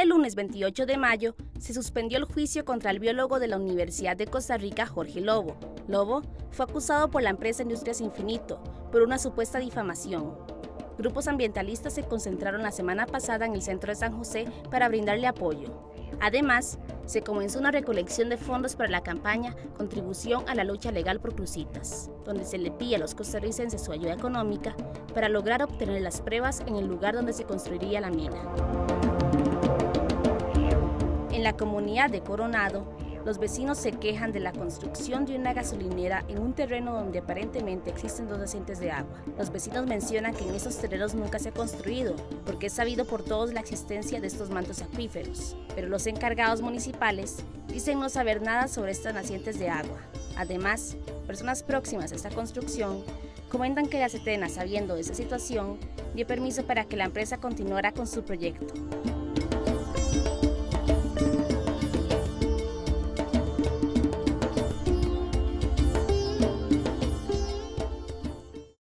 Este lunes 28 de mayo se suspendió el juicio contra el biólogo de la Universidad de Costa Rica, Jorge Lobo. Lobo fue acusado por la empresa Industrias Infinito por una supuesta difamación. Grupos ambientalistas se concentraron la semana pasada en el centro de San José para brindarle apoyo. Además, se comenzó una recolección de fondos para la campaña Contribución a la lucha legal por crucitas, donde se le pide a los costarricenses su ayuda económica para lograr obtener las pruebas en el lugar donde se construiría la mina. En la comunidad de Coronado, los vecinos se quejan de la construcción de una gasolinera en un terreno donde aparentemente existen dos nacientes de agua. Los vecinos mencionan que en esos terrenos nunca se ha construido, porque es sabido por todos la existencia de estos mantos acuíferos. Pero los encargados municipales dicen no saber nada sobre estas nacientes de agua. Además, personas próximas a esta construcción comentan que la CETENA, sabiendo de esa situación, dio permiso para que la empresa continuara con su proyecto.